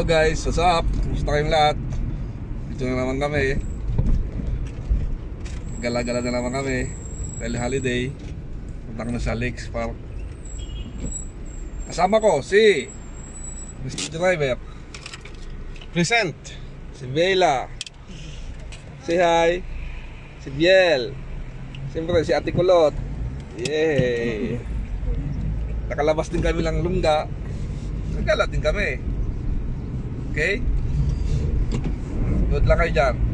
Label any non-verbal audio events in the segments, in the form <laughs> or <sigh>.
Hello guys, what's up? Kumusta kayong lahat? Dito na naman kami. Gala-gala na naman kami. Dahil holiday. Punta na sa Lakes Park. Kasama ko si Mr. Driver. Present. Si Bella. Si Hi. Si Biel. Siyempre si Ate Kulot. Yay. Nakalabas din kami lang lungga. Nagala din kami Okay? Good lang kayo dyan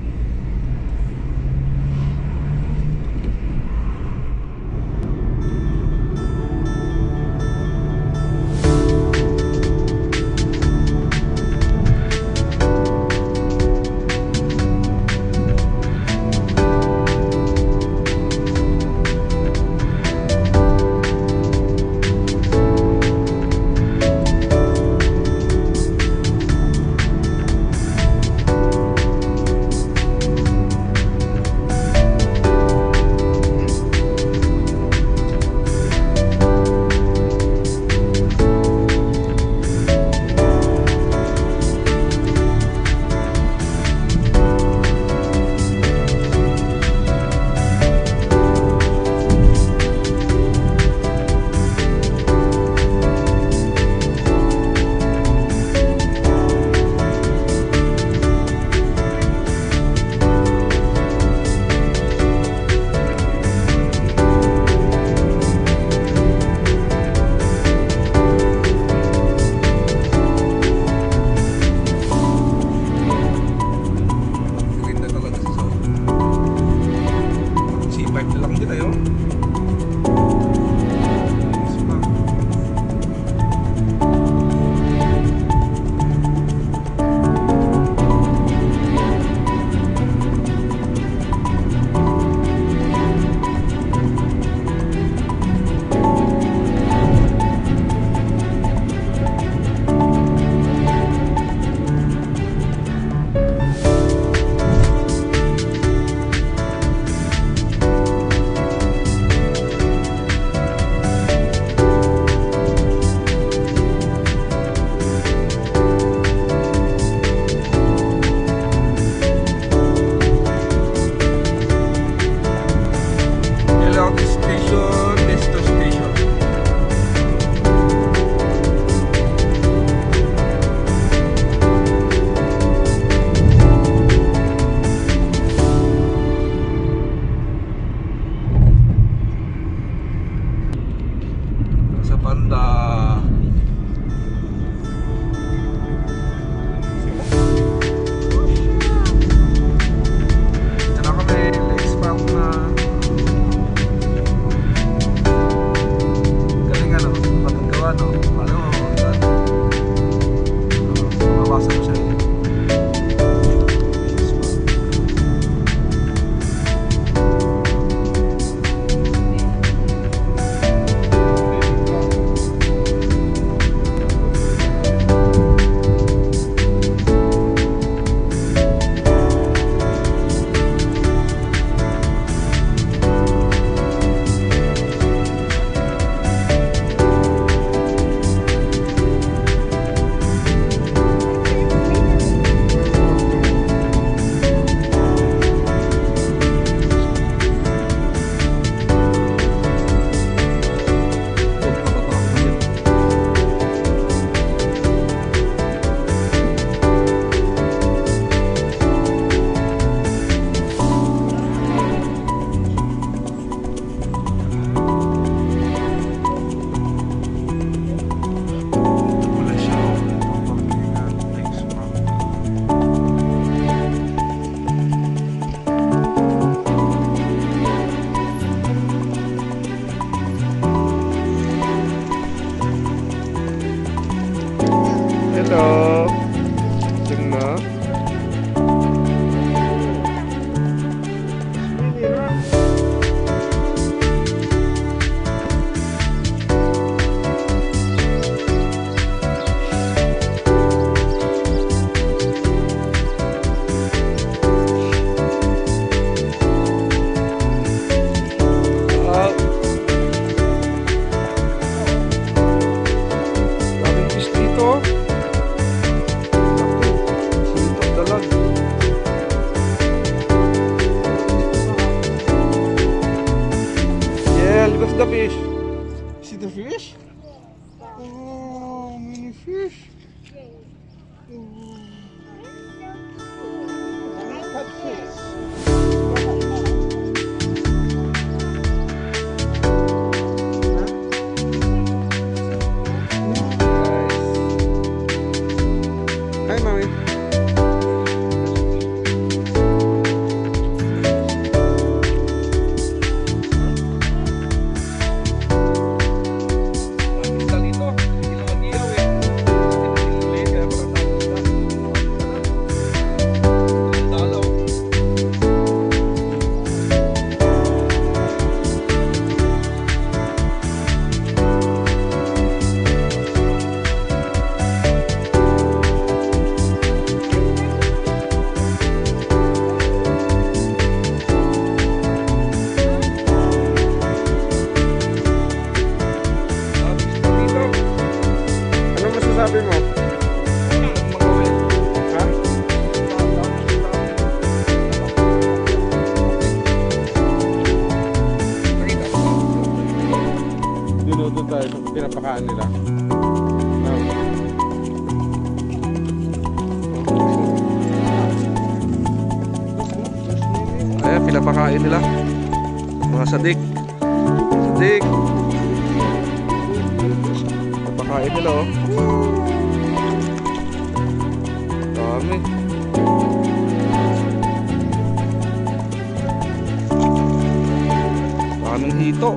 と、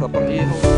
やっぱり家。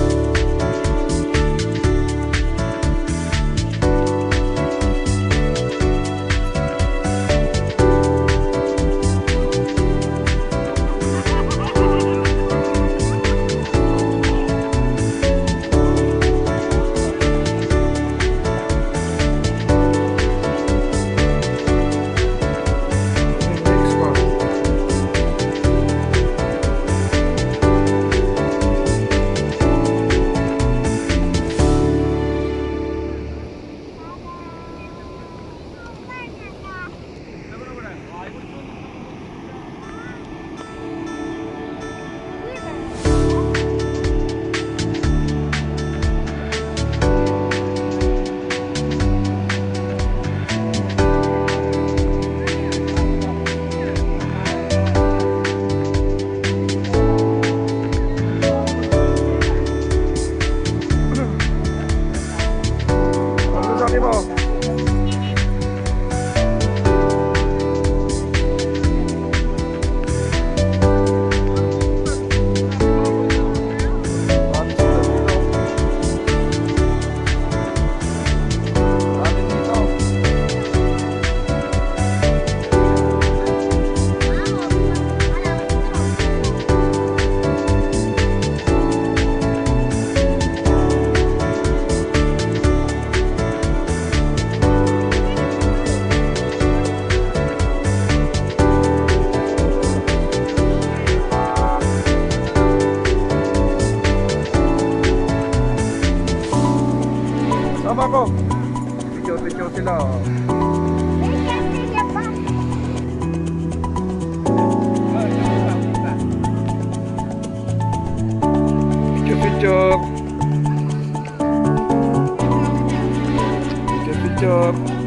пока.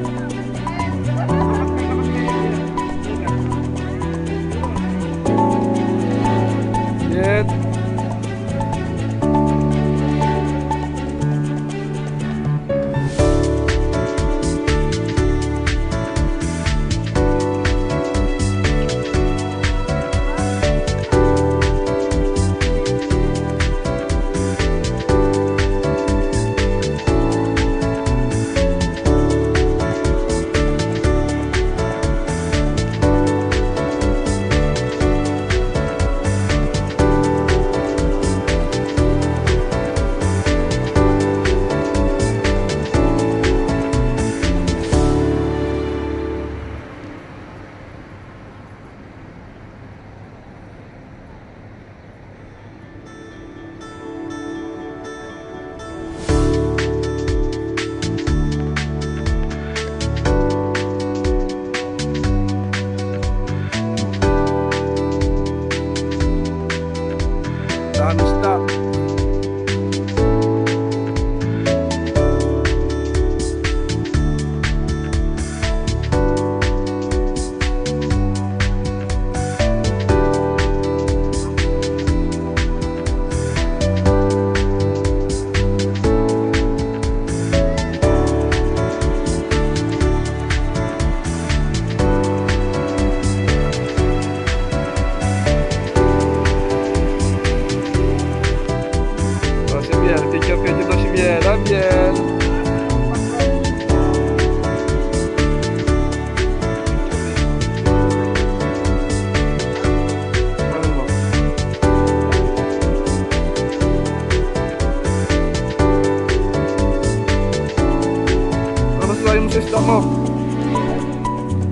Hika mo.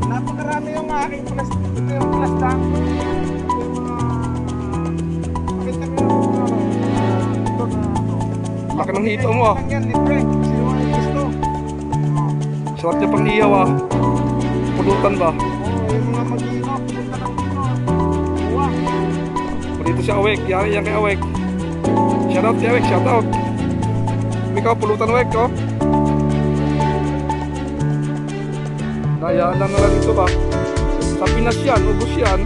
Napakarami yung aking plus, ito yung plus tank ito. Laki ng hito mo ah. Sarap niya pang iyaw ah. Pulutan ba? Oo, yung mga mag-iino, pupunta ng ino. Buwa. Dito si Awek. Yari yan kay Awek. Shoutout kay Awek. Shoutout. Ikaw, pulutan Awek oh. Dayaan lang na lang dito ba? Sa Pinas yan, ubus yan.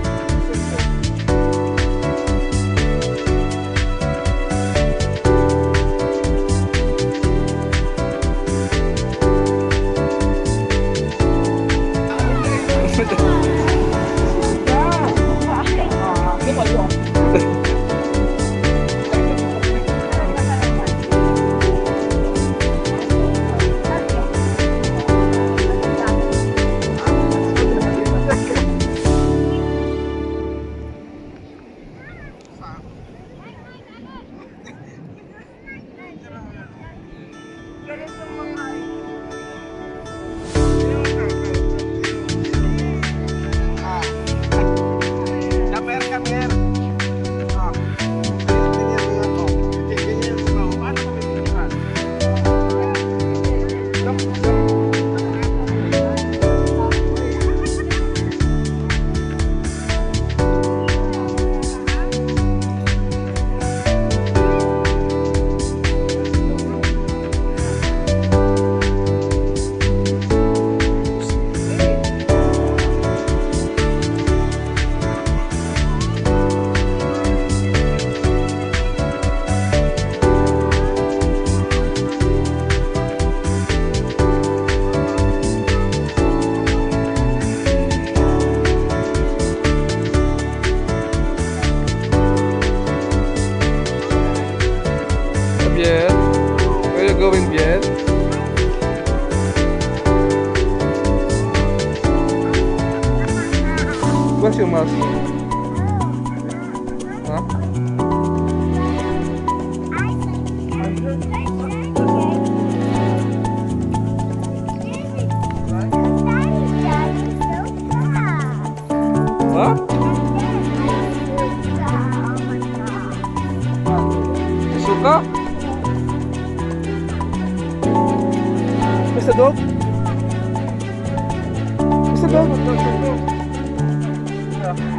Mr. Dog? Mr. Dog? Hi, Biel.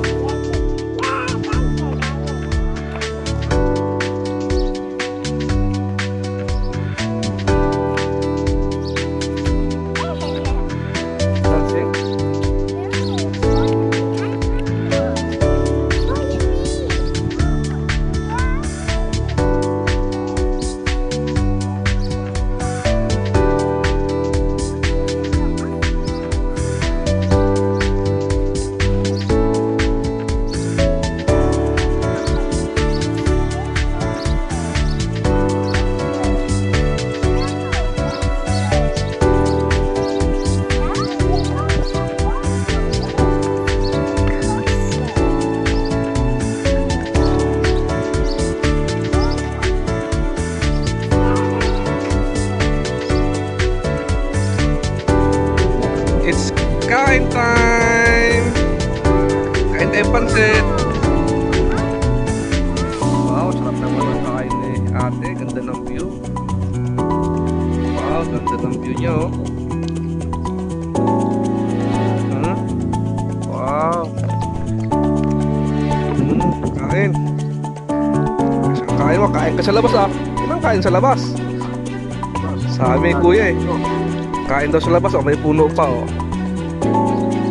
kain ka sa labas ah. Ilang kain sa labas? Sa amin kuya eh. Kain daw sa labas, oh. May puno pa, oh.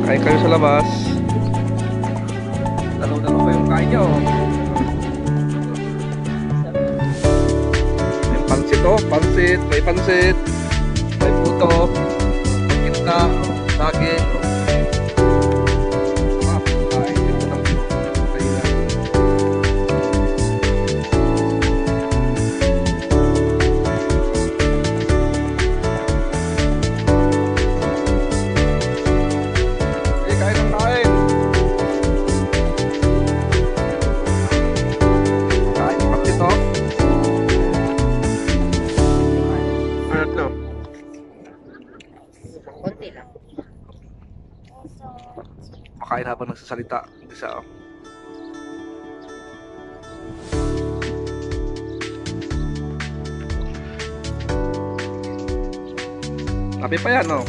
Kain kayo sa labas. Dalo-dalo pa yung kain niyo, oh. May pansit, oh. Pansit. May pansit. May puto. May kita. Daging. Habang nagsasalita. Isa, oh. Tabi pa yan, oh.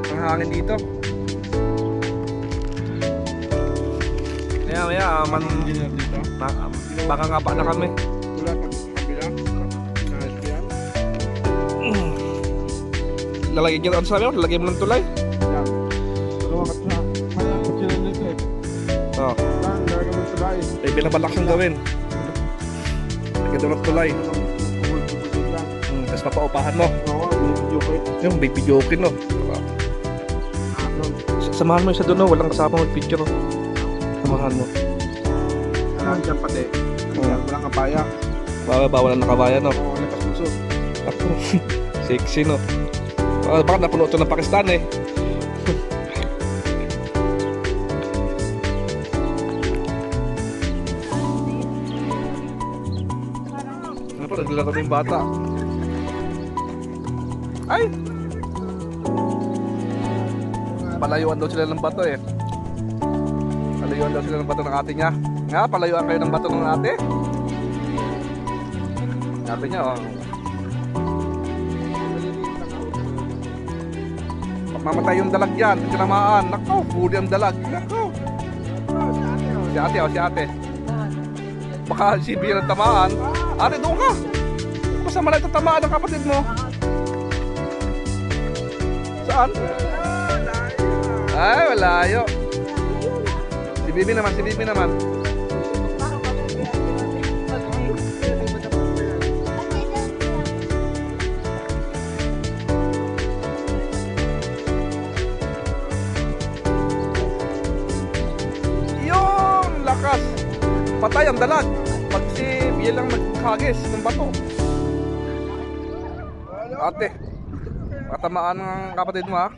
Ang hangin dito. Maya, maya, ah, man, Engineer dito. na, baka nga pa na kami. Wala pa sa kabila. Ayos yan? Lalagyan nyo, ano sabi mo? Ng tulay? Sa. Tulay. May binabalak siyang gawin. Lagyan daw ng tulay. Hmm, tapos papaupahan mo. Oo, video ko. Yung big video okay no. Ah, doon. Samahan mo isa doon no, walang kasama mag-picture. oh. Samahan mo. Kailangan dyan pati. Walang kapaya. Baka bawal ang nakabayan no. Oo, lakas puso. Ako, sexy no. Baka, baka napuno ito ng Pakistan eh. Ano po, naglalaro na yung bata. Ay! Palayuan daw sila ng bato eh. Palayuan daw sila ng bato ng ate niya. Nga, palayuan kayo ng bato ng ate. Ate niya, oh. Mamatay yung dalag yan, tinamaan. Nakaw, huli ang dalag. Nakaw. Si ate, oh, si ate. Baka si Bira tamaan. Ate, doon ka. Basta malay tatamaan ng kapatid mo. Saan? Ay, malayo. Si Bibi naman, si Bibi naman. Patay ang dalag. Pag si Biel lang nagkagis ng bato. Ate, matamaan ng kapatid mo ha.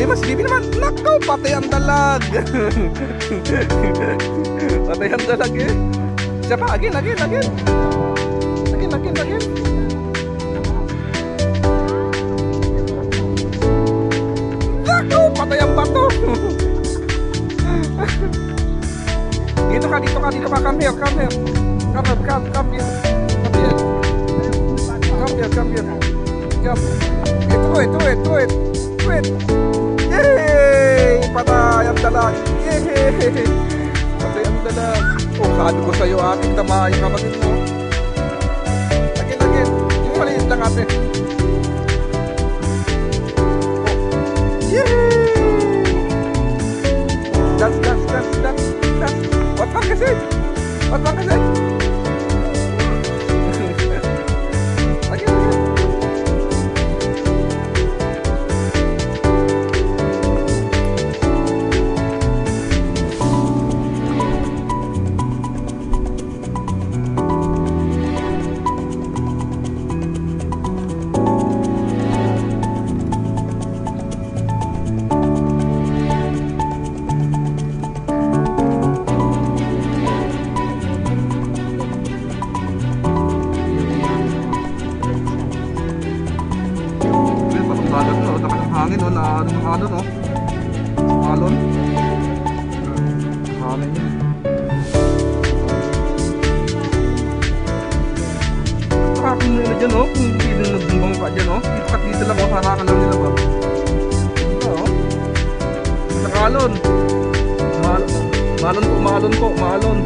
Naman, si Bibi naman. Nakaw, patay ang dalag. <laughs> patay ang dalag eh. Siya pa, again, again, again. Again, again, again. Patay ang bato. dito ka, dito ka, dito ka. Come here, come here. Come here, come, come here. Come here. Come here, come here. Come. Ito, ito, ito, ito. Wait. Yay! Patay ang dalag. Yay! Patay ang dalag. Oh, sabi ko sa'yo, ating tama yung kapatid mo. Lagyan, lagyan. Yung maliit lang ate. Oh. Vai pra casa. Hangin no, na ano ng alon no. Alon. Hangin. Saka kung nila dyan no, kung hindi na nagbumbang pa dyan dito ka dito lang oh, harakan lang nila ba. Ito oh. Nakalon. Mahalon po, mahalon po, mahalon.